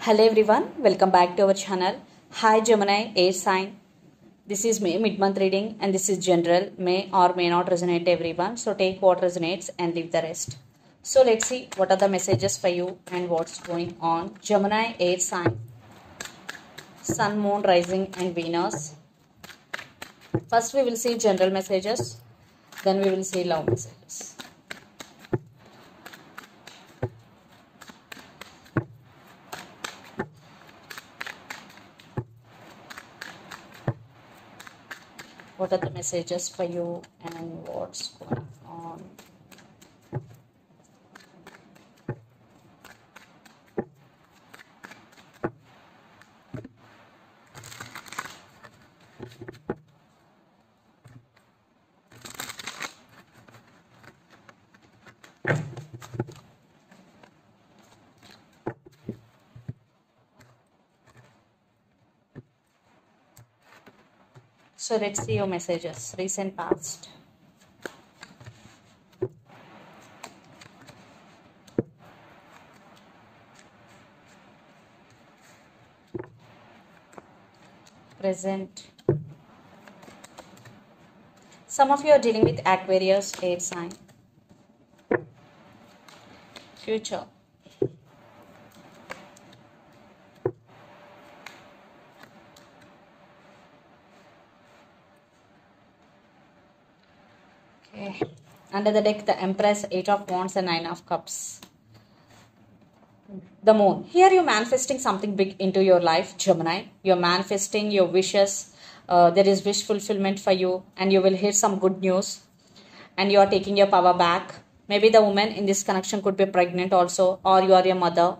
Hello everyone, welcome back to our channel. Hi Gemini, air sign. This is May mid-month reading and this is general, may or may not resonate everyone. So take what resonates and leave the rest. So let's see what are the messages for you and what's going on. Gemini, air sign. Sun, Moon, Rising and Venus. First we will see general messages. Then we will see love messages. What are the messages for you and what's going on So let's see your messages, recent past. Present. Some of you are dealing with Aquarius, air sign. Future. Under the deck, the Empress, Eight of Wands, and Nine of Cups. The Moon. Here you're manifesting something big into your life, Gemini. You're manifesting your wishes. Uh, there is wish fulfillment for you, and you will hear some good news. And you are taking your power back. Maybe the woman in this connection could be pregnant also, or you are your mother.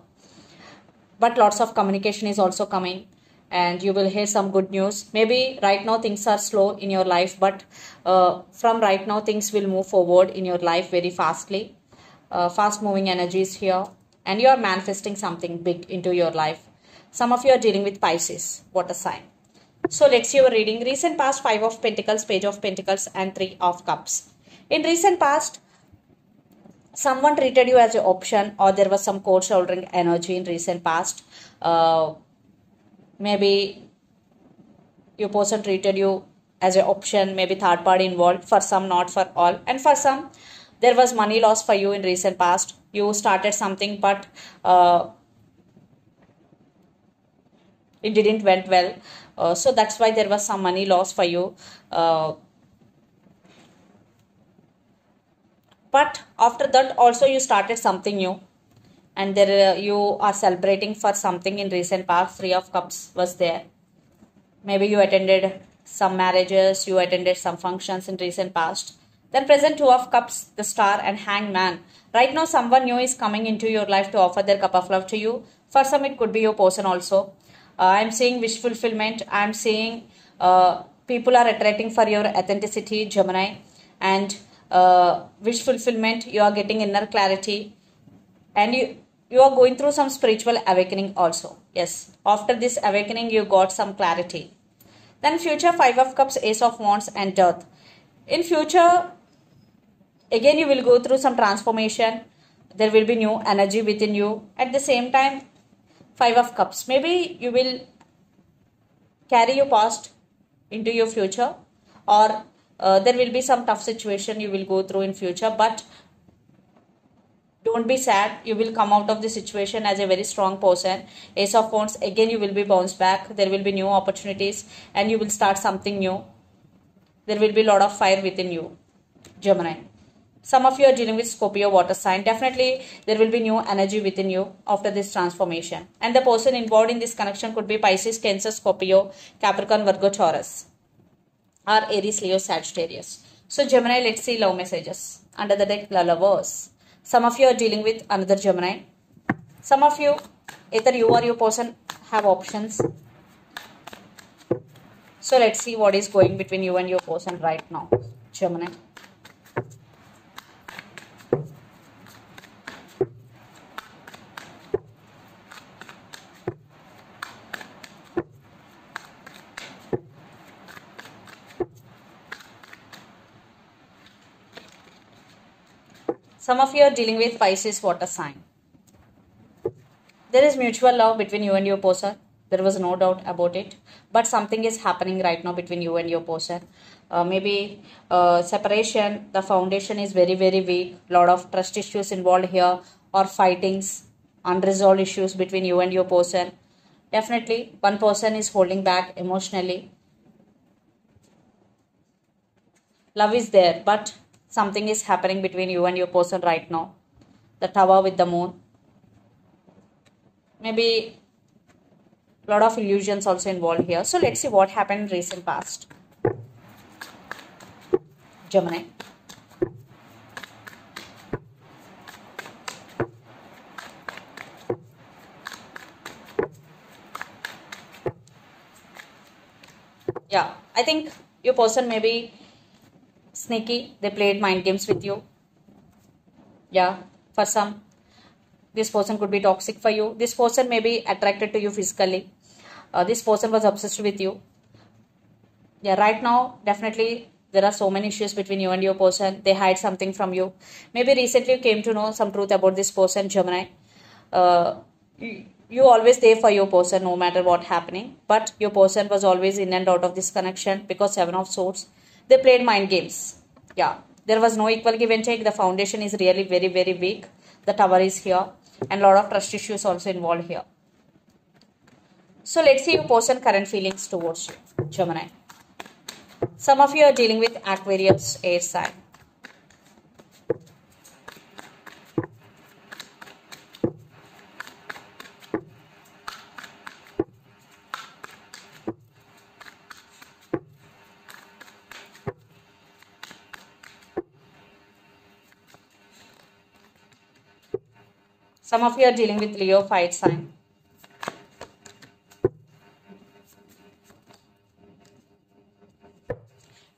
But lots of communication is also coming and you will hear some good news. Maybe right now things are slow in your life, but uh, from right now things will move forward in your life very fastly. Uh, fast moving energies here, and you are manifesting something big into your life. Some of you are dealing with Pisces, water sign. So let's see your reading. Recent past, Five of Pentacles, Page of Pentacles, and Three of Cups. In recent past, someone treated you as an option, or there was some cold shouldering energy in recent past. Uh, maybe your person treated you as an option maybe third party involved for some not for all. And for some there was money loss for you in recent past. You started something but uh, it didn't went well. Uh, so that's why there was some money loss for you. Uh, but after that also you started something new and there uh, you are celebrating for something in recent past. Three of cups was there. Maybe you attended some marriages you attended some functions in recent past. Then present two of cups the star and hangman. Right now someone new is coming into your life to offer their cup of love to you. For some it could be your person also. Uh, i'm seeing wish fulfillment. I'm seeing uh, people are attracting for your authenticity gemini. And uh, wish fulfillment you are getting inner clarity. And you you are going through some spiritual awakening also. Yes. After this awakening you got some clarity. Then future five of cups ace of wands and death. In future again you will go through some transformation. There will be new energy within you. At the same time five of cups. Maybe you will carry your past into your future or uh, there will be some tough situation you will go through in future but don't be sad. You will come out of the situation as a very strong person. Ace of wands again you will be bounced back. There will be new opportunities and you will start something new. There will be a lot of fire within you gemini. Some of you are dealing with scorpio water sign. Definitely there will be new energy within you after this transformation. And the person involved in this connection could be pisces cancer scorpio capricorn virgo taurus or aries leo sagittarius. So gemini let's see love messages under the deck lovers some of you are dealing with another Gemini. Some of you, either you or your person have options. So let's see what is going between you and your person right now, Gemini. Some of you are dealing with Pisces water sign. there is mutual love between you and your person there was no doubt about it. But something is happening right now between you and your person uh, maybe uh, separation the foundation is very very weak. Lot of trust issues involved here or fightings unresolved issues between you and your person definitely one person is holding back emotionally. Love is there but something is happening between you and your person right now. The tower with the moon. Maybe a lot of illusions also involved here. So let's see what happened in recent past. Gemini. Yeah i think your person may be sneaky they played mind games with you. Yeah for some. This person could be toxic for you. This person may be attracted to you physically. Uh, this person was obsessed with you. Yeah right now definitely there are so many issues between you and your person. They hide something from you. Maybe recently you came to know some truth about this person gemini. Uh, you always there for your person no matter what happening. But your person was always in and out of this connection because seven of swords. They played mind games yeah. There was no equal give and take. The foundation is really very very weak. The tower is here. And a lot of trust issues also involved here. So let's see your person current feelings towards you gemini. Some of you are dealing with aquarius air sign Some of you are dealing with Leo fight sign.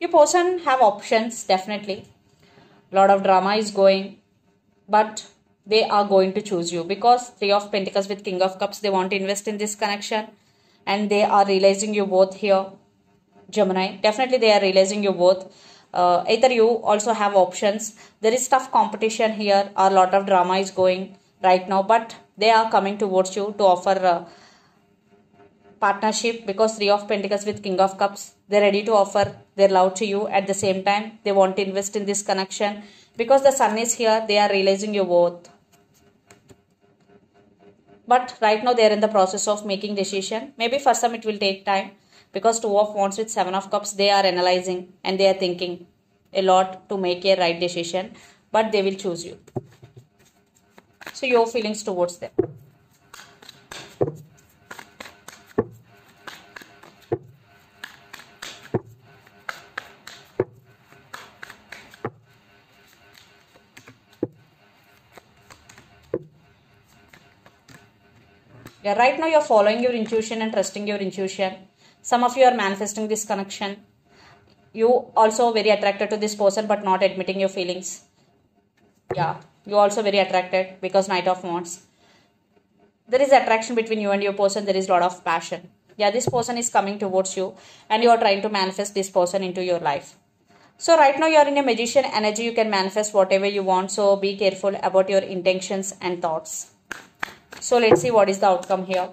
Your person have options definitely. A lot of drama is going, but they are going to choose you because three of pentacles with king of cups they want to invest in this connection and they are realizing you both here gemini. Definitely they are realizing you both. Uh, either you also have options. There is tough competition here. A lot of drama is going right now but they are coming towards you to offer uh, partnership because three of pentacles with king of cups they're ready to offer their love to you. At the same time they want to invest in this connection because the sun is here. They are realizing your worth. But right now they are in the process of making decision. Maybe for some it will take time because two of wands with seven of cups they are analyzing and they are thinking a lot to make a right decision but they will choose you so your feelings towards them. Yeah, right now you're following your intuition and trusting your intuition. Some of you are manifesting this connection. You also very attracted to this person but not admitting your feelings. Yeah, you also very attracted because knight of wands. There is attraction between you and your person. There is lot of passion. Yeah this person is coming towards you and you are trying to manifest this person into your life. So right now you are in a magician energy. You can manifest whatever you want. So be careful about your intentions and thoughts. So let's see what is the outcome here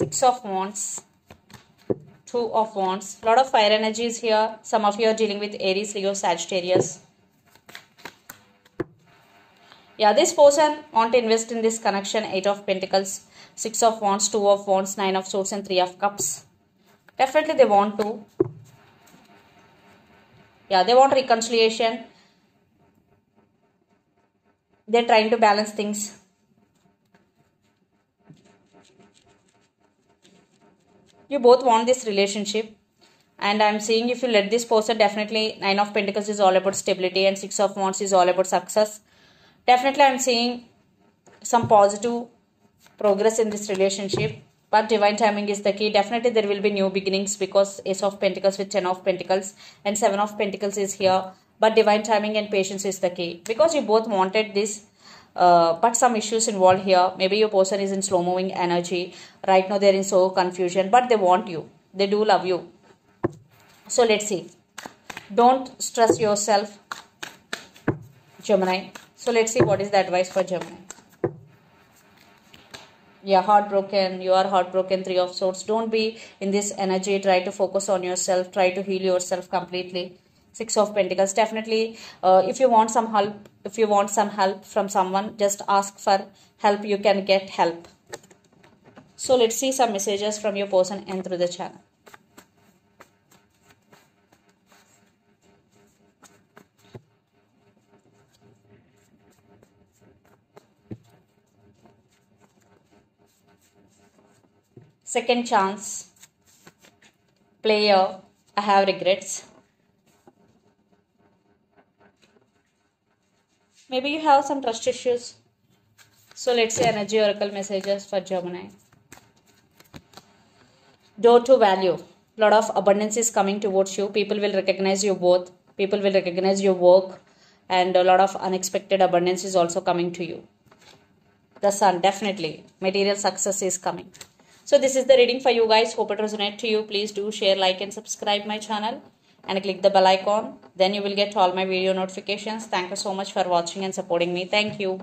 six of wands. Two of wands. A lot of fire energies here. Some of you are dealing with aries leo sagittarius. Yeah this person want to invest in this connection eight of pentacles. Six of wands two of wands nine of swords and three of cups. Definitely they want to. Yeah they want reconciliation. They're trying to balance things you both want this relationship. And i'm seeing if you let this person definitely nine of pentacles is all about stability and six of wands is all about success. Definitely i'm seeing some positive progress in this relationship. But divine timing is the key. Definitely there will be new beginnings because ace of pentacles with ten of pentacles and seven of pentacles is here. But divine timing and patience is the key. Because you both wanted this uh, but some issues involved here. Maybe your person is in slow moving energy. Right now they're in so confusion but they want you. They do love you. So let's see. Don't stress yourself gemini. So let's see what is the advice for gemini. Yeah heartbroken. You are heartbroken three of swords. Don't be in this energy. Try to focus on yourself. Try to heal yourself completely six of pentacles. Definitely uh, if you want some help if you want some help from someone just ask for help. You can get help. So let's see some messages from your person and through the channel. Second chance. Player. I have regrets maybe you have some trust issues. So let's say energy oracle messages for gemini. Door to value. A lot of abundance is coming towards you. People will recognize you both people will recognize your work. And a lot of unexpected abundance is also coming to you. The sun definitely. Material success is coming. So this is the reading for you guys. Hope it resonates to you. Please do share, like and subscribe my channel and click the bell icon. Then you will get all my video notifications. Thank you so much for watching and supporting me. Thank you.